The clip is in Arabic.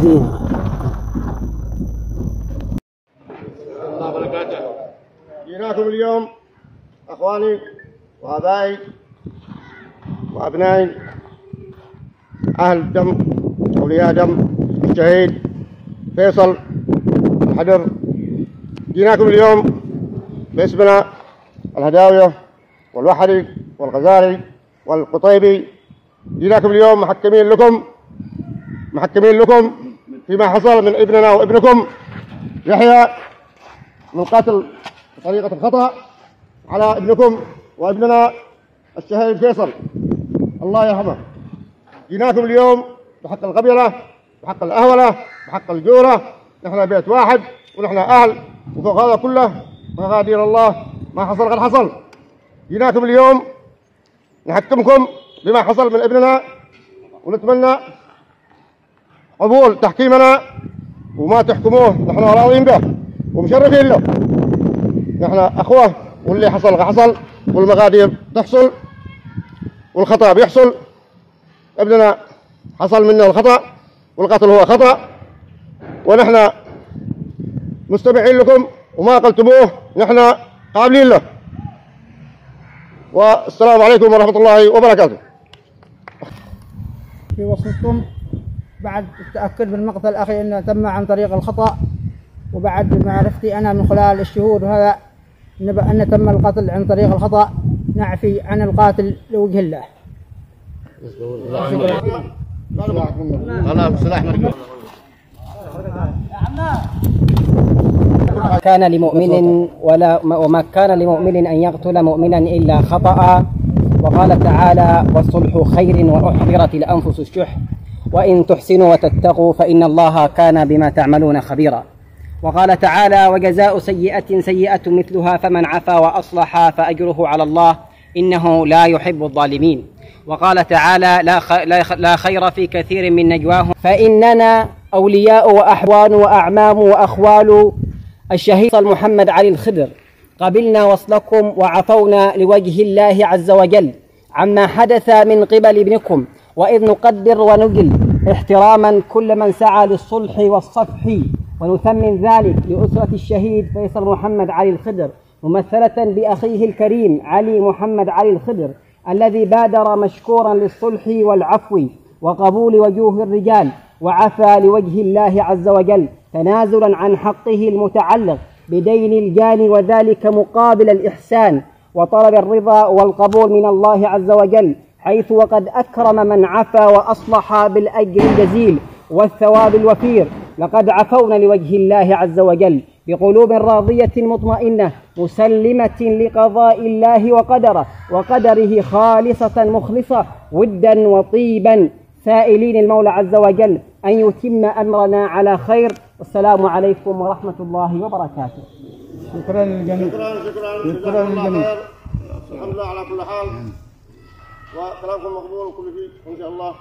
الله وبركاته. جيناكم اليوم أخواني وآبائي وأبنائي أهل دم أولياء دم الشهيد فيصل الحدر. جيناكم اليوم باسمنا الهداوية والوحري والغزالي والقطيبي. جيناكم اليوم محكمين لكم محكمين لكم فيما حصل من ابننا وابنكم. يحيى من قتل بطريقة الخطأ على ابنكم وابننا الشهيد فيصل. الله يرحمه. جيناكم اليوم بحق القبيلة بحق الأهولة بحق الجورة. نحن بيت واحد ونحن أهل وفوق هذا كله مقادير الله. ما حصل قد حصل. جيناكم اليوم نحكمكم بما حصل من ابننا ونتمنى قبول تحكيمنا وما تحكموه نحن راضين به. ومشرفين له. نحن أخوة واللي حصل حصل. والمقادير تحصل. والخطأ بيحصل. ابننا حصل منه الخطأ. والقتل هو خطأ. ونحن مستمعين لكم. وما قلتموه نحن قابلين له. والسلام عليكم ورحمة الله وبركاته. في وسطكم. بعد التأكد بالمقتل الأخي أنه تم عن طريق الخطأ وبعد معرفتي أنا من خلال الشهود هذا أن تم القتل عن طريق الخطأ نعفي عن القاتل لوجه الله. كان لمؤمن ولا وما كان لمؤمن أن يقتل مؤمنا إلا خطأ وقال تعالى والصلح خير وأحضرت الأنفس الشح. وإن تحسنوا وتتقوا فإن الله كان بما تعملون خبيرا. وقال تعالى وجزاء سيئة سيئة مثلها فمن عفا وأصلح فأجره على الله إنه لا يحب الظالمين. وقال تعالى لا, خير في كثير من نجواهم. فإننا أولياء وأحوان وأعمام وأخوال الشهيد محمد علي الخضر. قبلنا وصلكم وعفونا لوجه الله عز وجل عما حدث من قبل ابنكم. وإذ نقدر ونجل احتراما كل من سعى للصلح والصفح. ونثمن ذلك لأسرة الشهيد فيصل محمد علي الخضر ممثلة بأخيه الكريم علي محمد علي الخضر الذي بادر مشكورا للصلح والعفو وقبول وجوه الرجال وعفى لوجه الله عز وجل تنازلا عن حقه المتعلق بدين الجاني وذلك مقابل الإحسان وطلب الرضا والقبول من الله عز وجل. حيث وقد أكرم من عفا وأصلح بالأجر الجزيل والثواب الوفير. لقد عفونا لوجه الله عز وجل بقلوب راضية مطمئنة مسلمة لقضاء الله وقدره وقدره خالصة مخلصة ودا وطيبا. سائلين المولى عز وجل أن يتم أمرنا على خير. والسلام عليكم ورحمة الله وبركاته. شكرا للجميع. شكرا شكرا شكرا للجميع. خير. الحمد لله على كل حال. وكلامكم مقبول وكل شيء إن شاء الله.